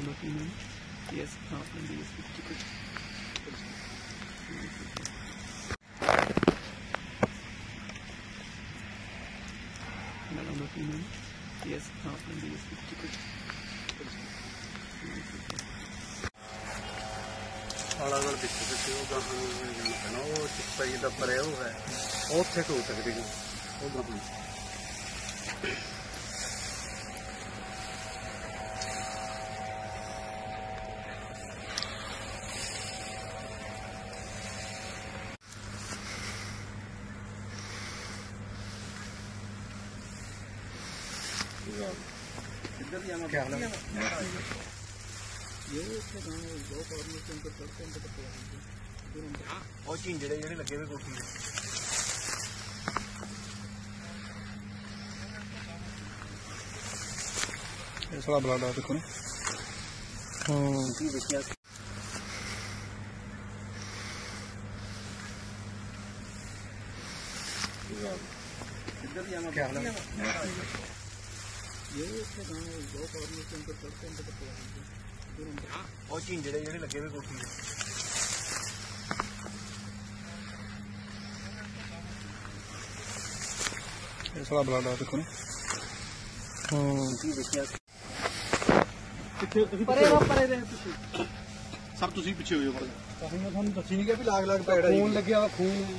Hello, Opinion. Yes, Kaufman DSP ticket. Hello, Opinion. Yes, Kaufman DSP ticket. ਆਲਾ ਗਲ ਪਿੱਛੇ ਪਿੱਛੇ ਉਹ ਗਾਹਾਂ ਨੂੰ ਜਾਣਾ ਪੈਣਾ ਉਹ ਚਿੱਪਾ ਜੀ ਦਾ ਪਰੇ ਉਹ ਹੈ ਉਹ ਉੱਥੇ ਹੋ ਸਕਦੀ ਹੈ ਉਹ ਗਾਹਾਂ ਉਹ ਝਿੰਜੜੇ ਜਿਹੜੇ ਲੱਗੇ ਹੋਏ ਕੋਠੀ ਦੇ ਇਹ ਸਾਲਾ ਬਲੱਡ ਆ ਦੇਖੋ ਹੂੰ ਕੀ ਦੇਖਿਆ ਕਿੱਧਰ ਜਾਣਾ ਕਿਆ ਹਾਲ ਹੈ। ਉਹ ਝਿੰਜੜੇ ਜਿਹੜੇ ਲੱਗੇ ਹੋਏ ਕੋਠੀ ਦੇ। ਇਹ ਸਾਲਾ ਬਲੱਡ ਦੇਖੋ ਨਾ। ਹਾਂ? ਕੀ ਦੇਖਿਆ ਸਰ ਤੁਸੀਂ ਪਿੱਛੇ ਹੋ ਜਾਓ ਮਾੜਾ ਜਿਹਾ। ਮੈਂ ਤੁਹਾਨੂੰ ਦੱਸੀ ਨਹੀਂ ਗਿਆ ਵੀ ਲਾਗ ਲਾਗ ਪੈੜਾ ਖੂਨ ਲੱਗਿਆ ਖੂਨ।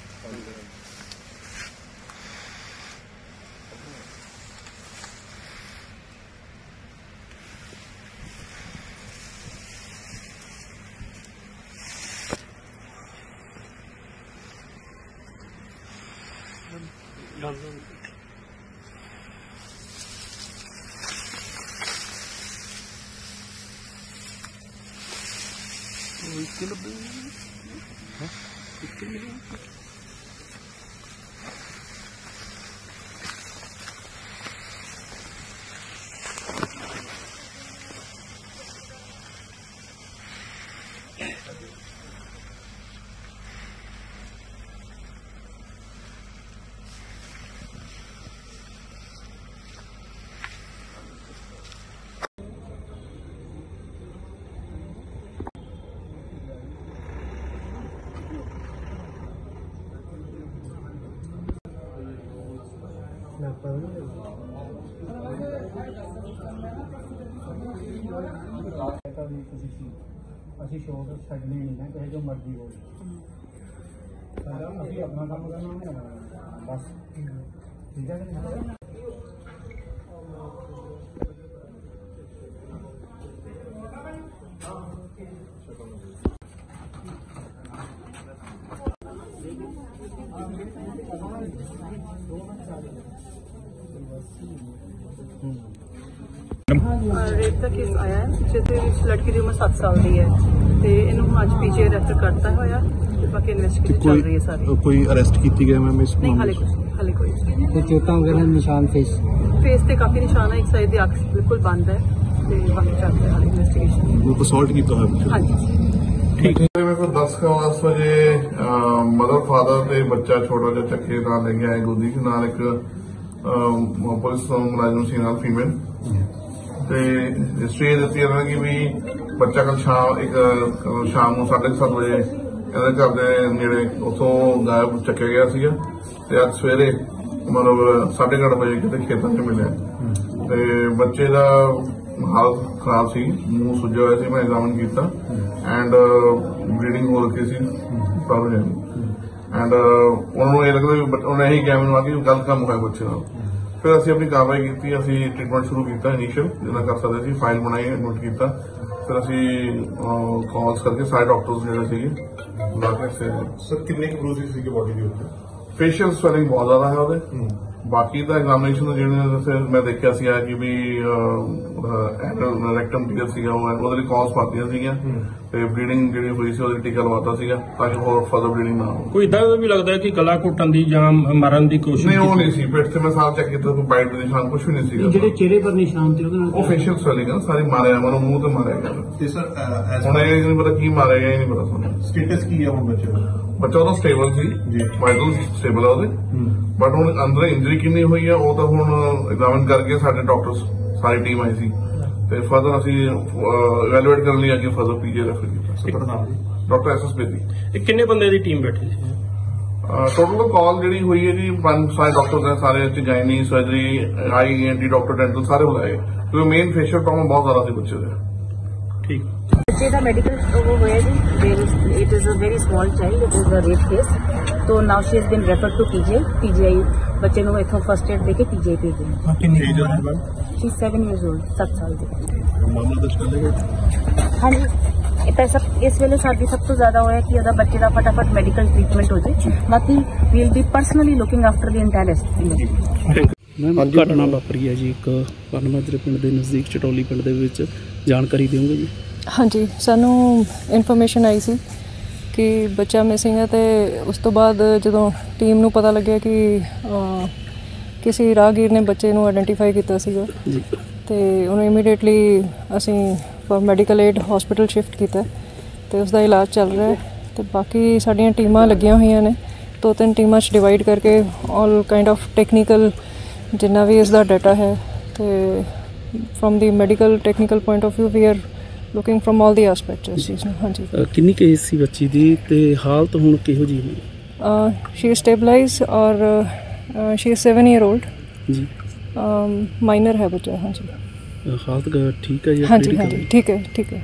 ਹਾਂ ਇੱਕ ਮਿਲਿਆ ਅਸੀਂ ਸ਼ੋਰ ਛੱਡਣੇ ਨਹੀਂ ਹੈ ਕਿਸੇ ਜੋ ਮਰਜ਼ੀ ਹੋਵੇ ਸਾਡਾ ਅਸੀਂ ਆਪਣਾ ਕੰਮ ਕਰਨਾ ਹੈ ਬਸ ਠੀਕ ਹੈ ਕਿ ਰੇਪ ਦਾ ਕੇਸ ਆਇਆ ਹੈ ਜਿਸ ਦੇ ਵਿੱਚ ਲੜਕੀ ਦੀ ਉਮਰ 7 ਸਾਲ ਦੀ ਹੈ ਤੇ ਇਹਨੂੰ ਹੁਣ ਅੱਜ ਪੀਜੀ ਰੈਫਰ ਕਰਤਾ ਹੋਇਆ ਤੇ ਬਾਕੀ ਇਨਵੈਸਟੀਗੇਸ਼ਨ ਚੱਲ ਰਹੀ ਹੈ ਸਾਰੀ। ਕੋਈ ਅਰੈਸਟ ਕੀਤੀ ਗਿਆ ਮੈਮ ਇਸ ਨਹੀਂ ਹਾਲੇ ਕੁਝ ਹਾਲੇ ਕੋਈ ਤੇ ਚੋਟਾਂ ਵਗੈਰਾ ਨਿਸ਼ਾਨ ਫੇਸ ਫੇਸ ਤੇ ਕਾਫੀ ਨਿਸ਼ਾਨ ਹੈ ਇੱਕ ਸਾਈਡ ਦੀ ਅੱਖ ਬਿਲਕੁਲ ਬੰਦ ਹੈ ਤੇ ਬਾਕੀ ਚੱਲ ਰਿਹਾ ਇਨਵੈਸਟੀਗੇਸ਼ਨ ਉਹ ਅਸੌਲਟ ਕੀਤਾ ਹੋਇਆ ਹਾਂਜੀ। ਮੇਰੇ ਕੋਲ 10 ਕੁ 10 ਵਜੇ ਮਦਰ ਫਾਦਰ ਤੇ ਬੱਚਾ ਛੋਟਾ ਜਿਹਾ ਚੱਕੇ ਨਾਲ ਲੈ ਕੇ ਆਏ ਗੋਦੀ ਦੇ ਨਾਲ ਇੱਕ ਪੁਲਿਸ ਮੁਲਾਜ਼ਮ ਸੀ ਨਾਲ ਫੀਮੇਲ ਤੇ ਹਿਸਟਰੀ ਦਿੱਤੀ ਇਹਨਾਂ ਕਿ ਵੀ ਬੱਚਾ ਕੱਲ ਸ਼ਾਮ ਇੱਕ ਸ਼ਾਮ ਨੂੰ 7:30 ਵਜੇ ਇਹਦੇ ਘਰ ਦੇ ਨੇੜੇ ਉਥੋਂ ਗਾਇਬ ਚੱਕਿਆ ਗਿਆ ਸੀਗਾ। ਤੇ ਅੱਜ ਸਵੇਰੇ ਮਤਲਬ 8:30 ਵਜੇ ਕਿਤੇ ਖੇਤਾਂ 'ਚ ਮਿਲਿਆ। ਤੇ ਬੱਚੇ ਦਾ ਹਾਲਤ ਖਰਾਬ ਸੀ ਮੂੰਹ ਸੁੱਜਿਆ ਹੋਇਆ ਸੀ ਮੈਂ ਐਗਜ਼ਾਮਿਨ ਕੀਤਾ ਐਂਡ ਬਲੀਡਿੰਗ ਹੋ ਰਹੀ ਸੀ ਪ੍ਰੋਬਲਮ ਐਂਡ ਉਹਨਾਂ ਨੂੰ ਇਹ ਲੱਗਦਾ ਵੀ ਬੱਚ- ਉਹਨੇ ਇਹੀ ਕਿਹਾ ਮੈਨੂੰ ਆ ਕਿ ਗਲਤ ਕੰਮ ਹੋਇਆ ਬੱਚੇ ਨਾਲ ਫਿਰ ਅਸੀਂ ਆਪਣੀ ਕਾਰਵਾਈ ਕੀਤੀ ਅਸੀਂ ਟ੍ਰੀਟਮੈਂਟ ਸ਼ੁਰੂ ਕੀਤਾ ਇਨੀਸ਼ੀਅਲ ਜਿੰਨਾ ਕਰ ਸਕਦੇ ਸੀ ਫਾਈਲ ਬਣਾਈ ਐਡਮਿਟ ਕੀਤਾ। ਫਿਰ ਅਸੀਂ ਕਾਲਸ ਕਰਕੇ ਸਾਰੇ ਡਾਕਟਰਸ ਜਿਹੜੇ ਸੀਗੇ ਕੇ ਸੇ ਸਰ ਕਿੰਨੇ ਕੁ ਬਰੂਸਿਸ ਸੀਗੇ ਬਾਡੀ ਦੇ ਉੱਤੇ? ਫੇਸ਼ੀਅਲ ਸਵੈਲਿੰਗ ਬਹੁਤ ਜ਼ਿਆਦਾ ਹੈ ਉਹਦੇ। ਬਾਕੀ ਦਾ ਐਗਜ਼ਾਮੀਨੇਸ਼ਨ ਜਿਹੜੇ ਫਿਰ ਮੈਂ ਦੇਖਿਆ ਸੀ ਕਿ ਵੀ ਐਨਲ ਰੈਕਟਮ ਟੀਅਰ ਸੀਗਾ ਉਹ ਉਹਦੇ ਲਈ ਕਾਜ਼ ਪਾਤੀਆਂ ਸੀਗੀਆਂ ਤੇ ਬਲੀਡਿੰਗ ਜਿਹੜੀ ਹੋਈ ਸੀ ਉਹਦੀ ਟੀਕਾ ਲਵਾਤਾ ਸੀਗਾ ਤਾਂ ਕਿ ਹੋਰ ਫਰਦਰ ਬਲੀਡਿੰਗ ਨਾ ਹੋਵੇ। ਕੋਈ ਇਦਾਂ ਵੀ ਲੱਗਦਾ ਹੈ ਕਿ ਗਲਾ ਘੁੱਟਣ ਦੀ ਜਾਂ ਮਾਰਨ ਦੀ ਕੋਸ਼ਿਸ਼ ਨਹੀਂ ਉਹ ਨਹੀਂ ਸੀ। ਪਿੱਠ ਤੇ ਮੈਂ ਸਾਹ ਚੈੱਕ ਕੀਤਾ ਕੋਈ ਬਾਈਟ ਦੇ ਨਿਸ਼ਾਨ ਕੁਝ ਵੀ ਨਹੀਂ ਸੀਗਾ। ਜਿਹੜੇ ਚਿਹਰੇ ਪਰ ਨਿਸ਼ਾਨ ਤੇ ਉਹਦੇ ਨਾਲ ਉਹ ਫੇਸ਼ੀਅਲ ਸਵੈਲਿੰਗ ਆ ਸਾਰੀ ਮਾਰਿਆ ਮਨ ਮੂੰਹ ਤੇ ਮਾਰਿਆ ਗਿਆ। ਤੇ ਸਰ ਹੁਣ ਇਹ ਨਹੀਂ ਪਤਾ ਕੀ ਮਾਰਿਆ ਗਿਆ ਇਹ ਨਹੀਂ ਪਤਾ ਸਾਨੂੰ। ਸਟੇਟਸ ਕੀ ਹੈ ਹੁਣ ਬੱਚੇ ਦਾ? ਬੱਚਾ ਉਹਦਾ ਸਟੇਬਲ ਸੀ। ਜੀ। ਵਾਈਟਲ ਸਟੇਬਲ ਆ ਉਹਦੇ। ਬਟ ਹੁਣ ਅੰਦਰ ਇੰਜਰੀ ਕਿੰਨੀ ਹੋਈ ਆ ਉਹ ਤਾਂ ਹੁਣ ਐਗਜ਼ਾਮਿਨ ਕਰਕੇ ਸਾਡੇ ਡਾਕਟਰਸ ਸਾਰੀ ਟੀਮ ਆਈ ਸੀ। ਤੇ ਫਰਦਰ ਅਸੀਂ ਇਵੈਲੂਏਟ ਕਰਨ ਲਈ ਅੱਗੇ ਫਰਦਰ ਪੀਜੀ ਰੈਫਰ ਕੀਤਾ। ਡਾਕਟਰ ਐਸ ਐਸ ਬੇਦੀ ਇਹ ਕਿੰਨੇ ਬੰਦੇ ਦੀ ਟੀਮ ਬੈਠੀ ਸੀ? ਟੋਟਲ ਕਾਲ ਜਿਹੜੀ ਹੋਈ ਹੈ ਜੀ ਪੰਜ ਸਾਰੇ ਡਾਕਟਰ ਨੇ ਸਾਰੇ ਇੱਥੇ gynae surgery eye ENT doctor dental ਸਾਰੇ ਬੁਲਾਏ। ਕਿਉਂਕਿ ਮੇਨ ਫੇਸ਼ੀਅਲ ਪ੍ਰੋਬਲਮ ਬਹੁਤ ਜ਼ਿਆਦਾ ਸੀ ਬੱਚੇ ਦੇ। ਠੀਕ ਬੱਚੇ ਦਾ ਮੈਡੀਕਲ ਉਹ ਹੋਇਆ ਜੀ it is a very small child it is a rare case ਤੋ now she has been refer to PG PGI ਬੱਚੇ ਨੂੰ ਇੱਥੋਂ ਫਸਟ ਏਡ ਦੇ ਕੇ ਪੀਜੀਆਈ ਭੇਜ ਦਿੱਤਾ ਕਿੰਨੀ ਏਜ ਹੈ ਸ਼ੀ 7 ਇਅਰਸ 올ਡ 7 ਸਾਲ ਦੀ ਮਾਮਲਾ ਦਰਜ ਕਰ ਲਿਆ ਹਾਂਜੀ ਇਹ ਤਾਂ ਸਭ ਇਸ ਵੇਲੇ ਸਾਡੀ ਸਭ ਤੋਂ ਜ਼ਿਆਦਾ ਹੋਇਆ ਕਿ ਉਹਦਾ ਬੱਚੇ ਦਾ ਫਟਾਫਟ ਮੈਡੀਕਲ ਟ੍ਰੀਟਮੈਂਟ ਹੋ ਜਾਏ ਬਾਕੀ we'll be personally looking after the entire investigation ma'am ਘਟਨਾ ਵਾਪਰੀ ਹੈ ਜੀ ਇੱਕ ਪਨਮਾਜਰੇ ਪਿੰਡ ਦੇ ਨਜ਼ਦੀਕ ਚਟੋਲੀ ਪਿੰਡ ਦੇ ਵਿੱਚ। ਜਾਣਕਾਰੀ ਦਿਓਗੇ ਜੀ? ਹਾਂਜੀ ਸਾਨੂੰ ਇਨਫੋਰਮੇਸ਼ਨ ਆਈ ਸੀ ਕਿ ਬੱਚਾ ਮਿਸਿੰਗ ਹੈ ਤੇ ਉਸ ਤੋਂ ਬਾਅਦ ਜਦੋਂ ਟੀਮ ਨੂੰ ਪਤਾ ਲੱਗਿਆ ਕਿ ਅਹ, ਕਿਸੇ ਰਾਹਗੀਰ ਨੇ ਬੱਚੇ ਨੂੰ ਆਇਡੈਂਟੀਫਾਈ ਕੀਤਾ ਸੀਗਾ ਜੀ। ਤੇ ਉਹਨੂੰ ਇਮੀਡੀਏਟਲੀ ਅਸੀਂ for medical aid hospital shift ਕੀਤਾ ਤੇ ਉਸ ਦਾ ਇਲਾਜ ਚੱਲ ਰਿਹਾ ਹੈ ਤੇ ਬਾਕੀ ਸਾਡੀਆਂ ਟੀਮਾਂ ਲੱਗੀਆਂ ਹੋਈਆਂ ਨੇ। ਦੋ ਤਿੰਨ ਟੀਮਾਂ 'ਚ ਡਿਵਾਈਡ ਕਰਕੇ ਆਲ ਕਾਈਂਡ ਆਫ ਟੈਕਨੀਕਲ ਜਿੰਨਾ ਵੀ ਇਸ ਦਾ ਡਾਟਾ ਹੈ ਤੇ from the medical technical point of View we are looking from all the aspects ਇਸ ਚੀਜ਼ ਨੂੰ ਹਾਂਜੀ ਕਿੰਨੀ ਕੇਸ ਸੀ ਬੱਚੀ ਦੀ ਤੇ ਹਾਲਤ ਹੁਣ ਕਿਹੋ ਜੀ ਹੈ ਸ਼ੀ ਸਟੇਬਲਾਈਜ਼ ਔਰ ਸ਼ੀ 7 ਈਅਰ 올ਡ ਜੀ। ਮਾਈਨਰ ਹੈ ਬੱਚਾ ਹਾਂਜੀ। ਹਾਲਤ ਠੀਕ ਹੈ ਜੀ ਹਾਂਜੀ ਹਾਂਜੀ? ਠੀਕ ਹੈ ਠੀਕ ਹੈ।